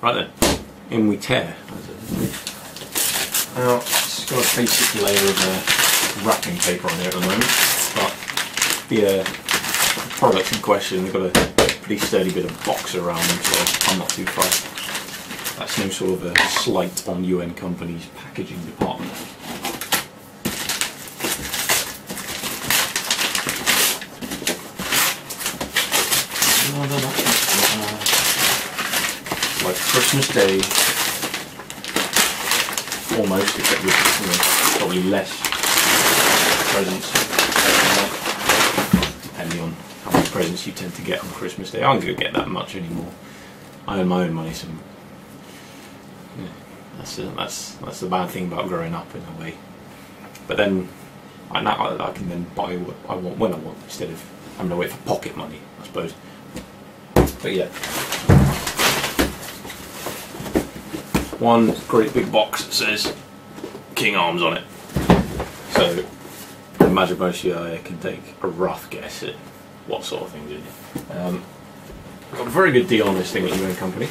Right then, in we tear. Now, it's got a basic layer of uh, wrapping paper on here at the moment, but the uh, products in question, they've got a pretty sturdy bit of box around them, so I'm not too fussed. That's no sort of a slight on UN Company's packaging department. Like Christmas Day, almost, except with you know, probably less presents, depending on how many presents you tend to get on Christmas Day. I don't get that much anymore. I earn my own money, so yeah, that's the, that's that's the bad thing about growing up in a way. But then I now I, I can then buy what I want when I want instead of having to wait for pocket money, I suppose. But yeah. One great big box that says King Arms on it. So the you out can take a rough guess at what sort of things in it. Um, got a very good deal on this thing at UN Company.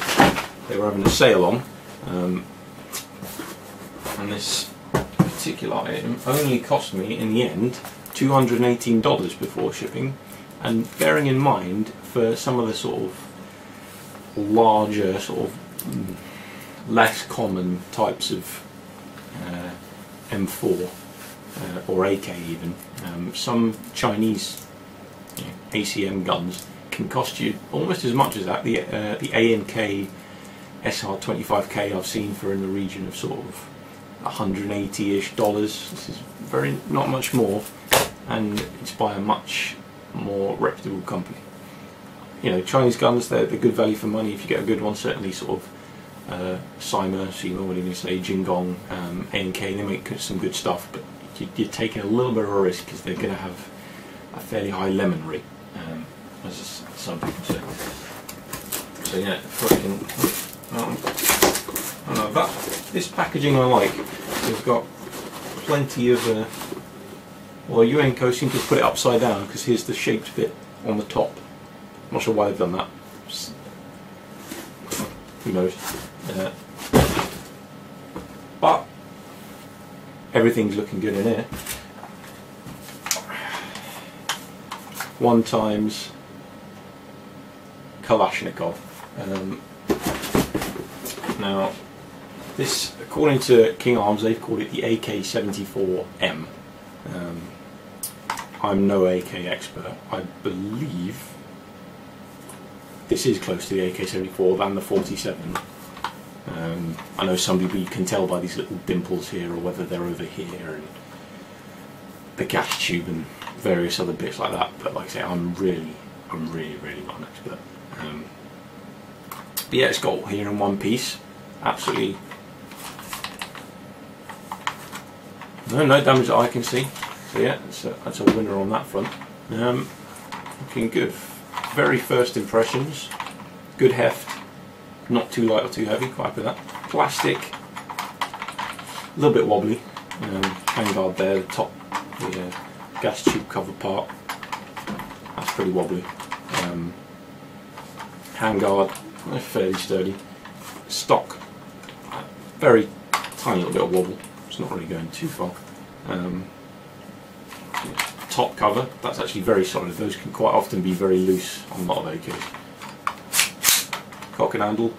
They were having a sale on. Um, and this particular item only cost me in the end $218 before shipping and bearing in mind for some of the sort of larger sort of less common types of uh, M4 uh, or AK even um, some Chinese you know, ACM guns can cost you almost as much as that the uh, the A&K SR25K I've seen for in the region of sort of 180-ish dollars. This is very not much more, and it's by a much more reputable company. You know, Chinese guns they're, they're good value for money if you get a good one. Certainly, sort of uh, Cyma, Cyma, what do you say, Jingong, um, A&K, they make some good stuff, but you, you're taking a little bit of a risk because they're going to have a fairly high lemon rate, um, as some people say. So yeah, fucking. Um, I know that this packaging I like. It's got plenty of. Uh, well, Uenco seem to put it upside down because here's the shaped bit on the top. I'm not sure why they've done that. Who knows? But everything's looking good in here. One times Kalashnikov. Um, now, this, according to King Arms, they've called it the AK-74M. Um, I'm no AK expert. I believe this is close to the AK-74 than the 47. Um, I know some people you can tell by these little dimples here, or whether they're over here, and the gas tube and various other bits like that. But like I say, I'm really, I'm really, really not an expert. Um, but yeah, it's got here in one piece. Absolutely no, no damage that I can see. So yeah, that's a, that's a winner on that front. Um, looking good. Very first impressions. Good heft. Not too light or too heavy. Quite happy with that. Plastic. A little bit wobbly. Um, handguard there. The top, the uh, gas tube cover part. That's pretty wobbly. Um, handguard. Fairly sturdy. Stock. Very tiny little bit of wobble. It's not really going too far. Um, top cover, that's actually very solid. Those can quite often be very loose on a lot of AKs. Cocking handle,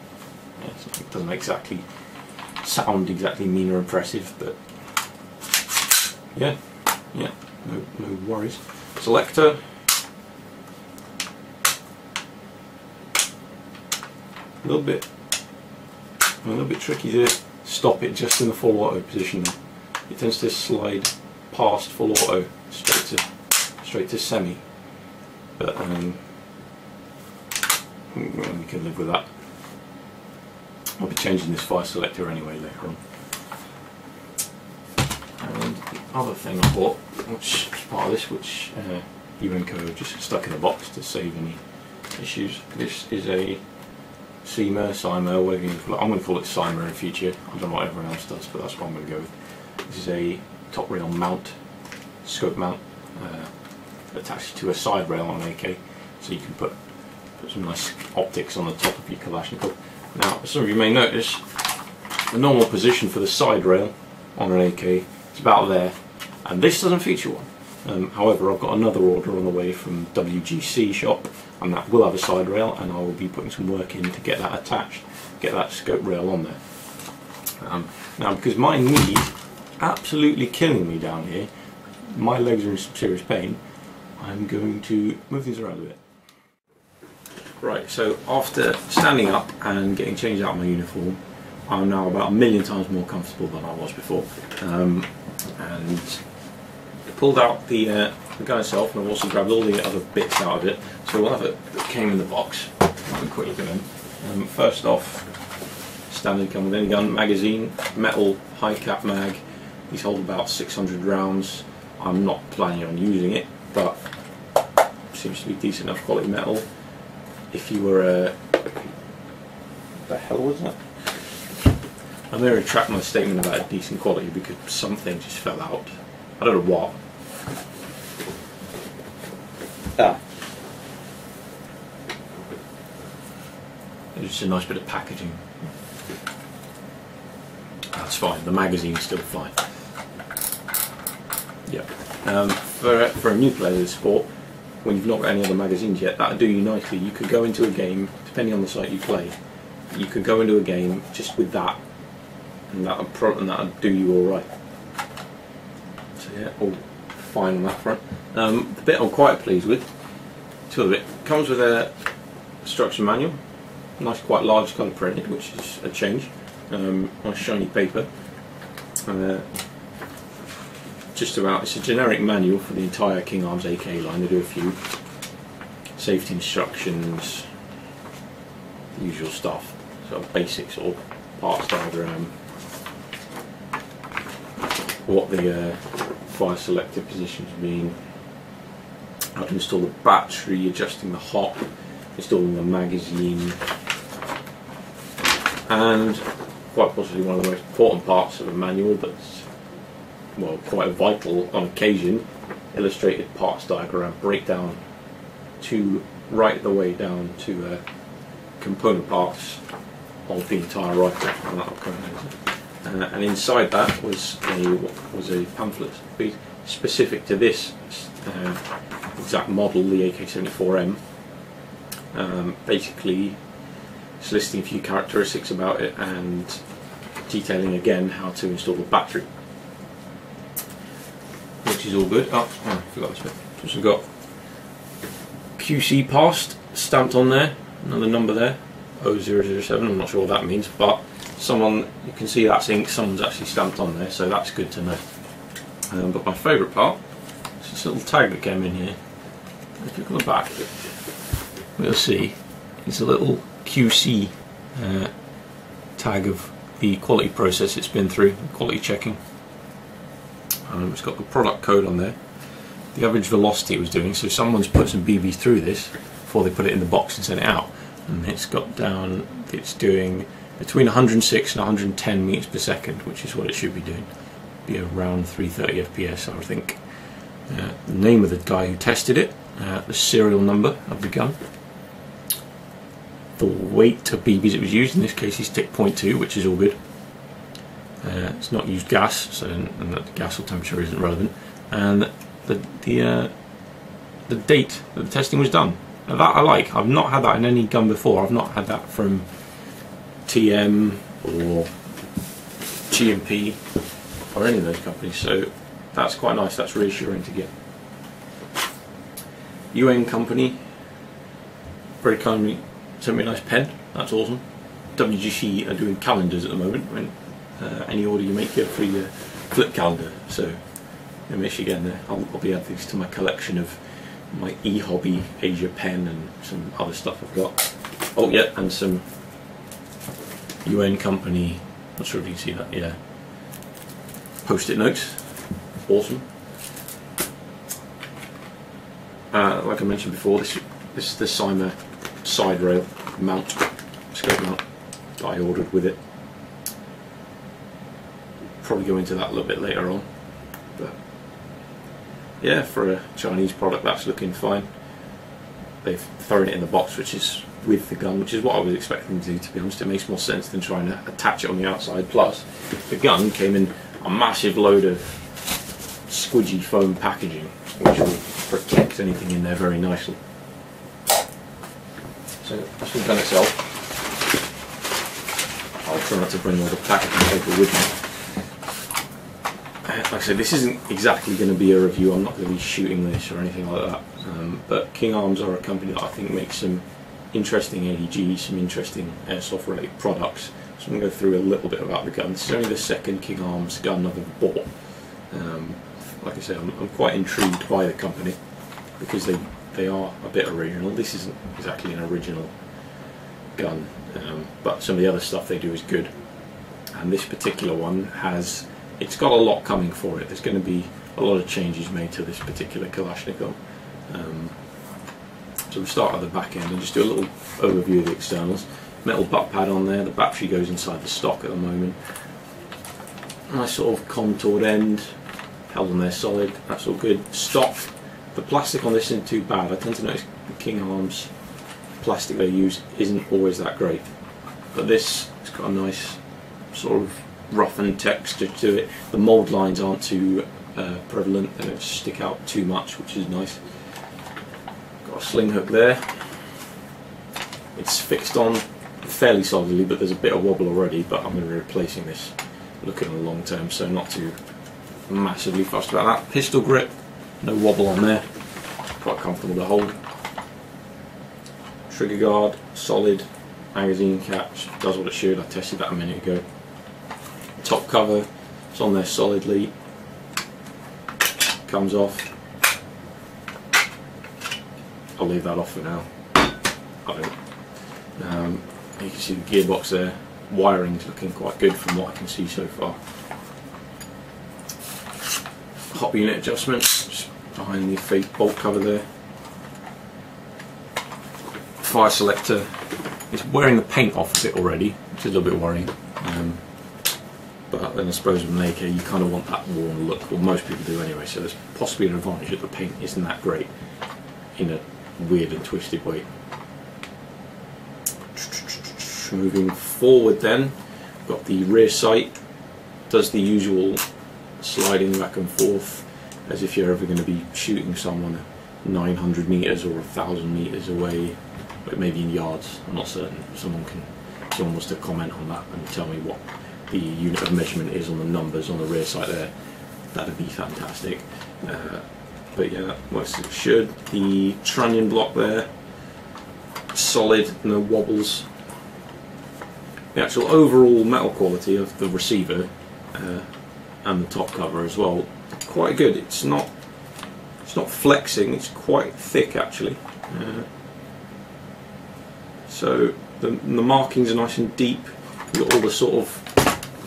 it doesn't exactly sound exactly mean or impressive, but yeah, yeah, no, no worries. Selector. A little bit, a little bit tricky to stop it just in the full auto position. It tends to slide past full auto straight to straight to semi, but um, we can live with that. I'll be changing this fire selector anyway later on. And the other thing I bought, which is part of this, which uh, have just stuck in a box to save any issues. This is a CMA, CIMA, whatever you call it. I'm going to call it CIMA in future. I don't know what everyone else does, but that's what I'm going to go with. This is a top rail mount, scope mount, uh, attached to a side rail on an AK, so you can put put some nice optics on the top of your Kalashnikov. Now, some of you may notice, the normal position for the side rail on an AK is about there, and this doesn't feature one. Um, however, I've got another order on the way from WGC shop, and that will have a side rail, and I will be putting some work in to get that attached, get that scope rail on there. Um, now, because my knee absolutely killing me down here, my legs are in some serious pain, I'm going to move things around a bit. Right, so after standing up and getting changed out of my uniform, I'm now about a million times more comfortable than I was before. Um, and I pulled out the, uh, the gun itself and I've also grabbed all the other bits out of it. So we'll have it came in the box. Have a quick look them. Um, first off, standard come with any gun, magazine, metal high cap mag. These hold about 600 rounds. I'm not planning on using it, but seems to be decent enough quality metal. If you were a... the hell was that? I'm going to retract my statement about a decent quality because something just fell out. I don't know what. Ah. It's just a nice bit of packaging. That's fine. The magazine's still fine. Yep. Um, for, for a new player sport, when you've not got any other magazines yet, that'll do you nicely. You could go into a game, depending on the site you play, you could go into a game just with that, and that'll, pro- and that'll do you all right. So yeah, all fine on that front. Um, the bit I'm quite pleased with, two of it, comes with a instruction manual, nice, quite large colour printed, which is a change. Um, nice shiny paper. Uh, just about, it's a generic manual for the entire King Arms AK line. They do a few safety instructions, the usual stuff, sort of basic sort of parts diagram, what the uh, fire selector positions mean, how to install the battery, adjusting the hop, installing the magazine, and quite possibly one of the most important parts of a manual that's well quite vital on occasion illustrated parts diagram breakdown to right the way down to uh, component parts of the entire rifle and. Uh, and inside that was a was a pamphlet specific to this uh, exact model the AK-74M um, basically it's listing a few characteristics about it and detailing again how to install the battery which is all good. Oh, oh I forgot this bit. We've got QC passed stamped on there, another number there, 0007, I'm not sure what that means, but someone, you can see that's ink, someone's actually stamped on there, so that's good to know. Um, but my favourite part is this little tag that came in here. If you look at the back, we'll see it's a little QC uh, tag of the quality process it's been through, quality checking. It's got the product code on there, the average velocity it was doing. So someone's put some BBs through this before they put it in the box and sent it out, and it's got down. It's doing between 106 and 110 meters per second, which is what it should be doing. Be around 330 FPS, I think. Uh, the name of the guy who tested it, uh, the serial number of the gun, the weight of BBs it was used. In this case, is tick 0.2, which is all good. Uh, it's not used gas, so and the gas or temperature isn't relevant. And the the uh, the date that the testing was done. Now that I like. I've not had that in any gun before. I've not had that from TM or G&P or any of those companies. So that's quite nice. That's reassuring to get. UN company very kindly sent me a nice pen. That's awesome. WGC are doing calendars at the moment. When uh, any order you make, you have free uh, flip calendar. So, in Michigan, uh, I'll, I'll be adding these to my collection of my e-hobby Asia pen and some other stuff I've got. Oh yeah, and some UN company. Not sure if you can see that. Yeah, post-it notes. Awesome. Uh, like I mentioned before, this this is the Cyma side rail mount, scope mount that I ordered with it. Probably go into that a little bit later on, but yeah, for a Chinese product, that's looking fine. they've thrown it in the box, which is with the gun, which is what I was expecting to do. To be honest, it makes more sense than trying to attach it on the outside. Plus, the gun came in a massive load of squidgy foam packaging, which will protect anything in there very nicely. So that's the gun itself. I'll try not to bring all the packaging paper with me. Like I said, this isn't exactly going to be a review. I'm not going to be shooting this or anything like that. Um, but King Arms are a company that I think makes some interesting AEGs, some interesting airsoft related products. So I'm going to go through a little bit about the gun. This is only the second King Arms gun I've ever bought. Um, like I said, I'm, I'm quite intrigued by the company because they they are a bit original. This isn't exactly an original gun, um, but some of the other stuff they do is good. And this particular one has, it's got a lot coming for it. There's going to be a lot of changes made to this particular Kalashnikov. Um, so we start at the back end and just do a little overview of the externals. Metal butt pad on there, the battery goes inside the stock at the moment. Nice sort of contoured end, held on there solid, that's all good. Stock, the plastic on this isn't too bad. I tend to notice the King Arms plastic they use isn't always that great. But this, it's got a nice sort of roughened texture to it. The mould lines aren't too uh, prevalent, they don't stick out too much, which is nice. Got a sling hook there. It's fixed on fairly solidly, but there's a bit of wobble already, but I'm going to be replacing this looking long term, so not too massively fussed about that. Pistol grip, no wobble on there, quite comfortable to hold. Trigger guard, solid, magazine catch, does what it should, I tested that a minute ago. Top cover, it's on there solidly, comes off. I'll leave that off for now. Um, you can see the gearbox there, wiring's looking quite good from what I can see so far. Hop unit adjustment, just behind the feet bolt cover there. Fire selector is wearing the paint off of it already, which is a little bit worrying. Um, but then I suppose with AK you kind of want that worn look, well most people do anyway, so there's possibly an advantage that the paint isn't that great in a weird and twisted way. Moving forward then, got the rear sight, does the usual sliding back and forth as if you're ever going to be shooting someone 900 metres or 1000 metres away, but maybe in yards, I'm not certain. Someone can, someone wants to comment on that and tell me what the unit of measurement is on the numbers on the rear sight there, that'd be fantastic. Uh, but yeah, as it should. The trunnion block there, solid, no wobbles. The actual overall metal quality of the receiver uh, and the top cover as well, quite good. It's not it's not flexing. It's quite thick actually. Uh, so the, the markings are nice and deep. You've got all the sort of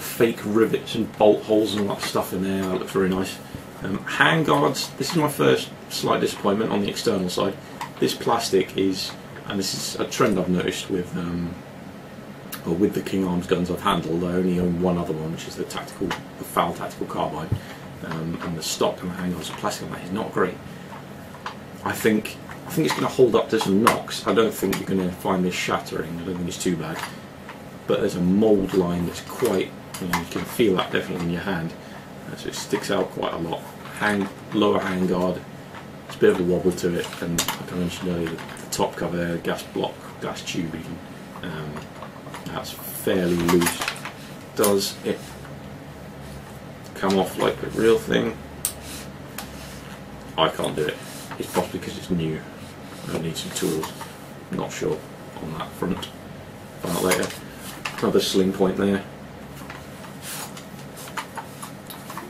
fake rivets and bolt holes and all that stuff in there. That looks very nice. Um, hand guards. This is my first slight disappointment on the external side. This plastic is, and this is a trend I've noticed with um, well, with the King Arms guns I've handled. I only own one other one, which is the tactical, the FAL tactical carbine, um, and the stock and the handguards of plastic on that is not great. I think I think it's going to hold up to some knocks. I don't think you're going to find this shattering. I don't think it's too bad. But there's a mould line that's quite, you know, you can feel that definitely in your hand. Uh, so it sticks out quite a lot. Hang, lower hand guard, it's a bit of a wobble to it, and like I mentioned earlier, the, the top cover there, gas block, gas tubing, um, that's fairly loose. Does it come off like the real thing? I can't do it. It's possibly because it's new. I need some tools. Not sure on that front. Find out later. Another sling point there.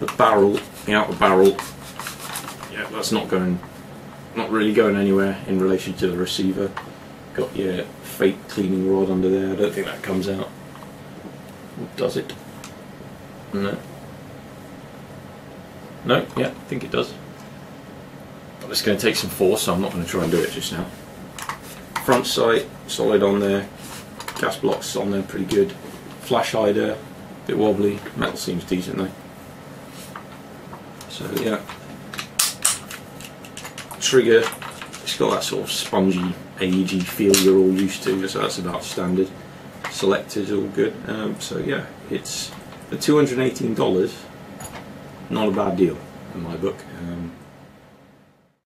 The barrel, the outer barrel, yeah, that's not going, not really going anywhere in relation to the receiver. Got your fake cleaning rod under there. I don't think that comes out. Does it? No. No, yeah, I think it does. But it's going to take some force, so I'm not going to try and do it just now. Front sight, solid on there. Gas blocks on there, pretty good. Flash hider, bit wobbly. Metal seems decent though. So yeah. Trigger, it's got that sort of spongy, agey feel you're all used to, so that's about standard. Selected, all good. Um, so yeah, it's for $218, not a bad deal in my book. Um,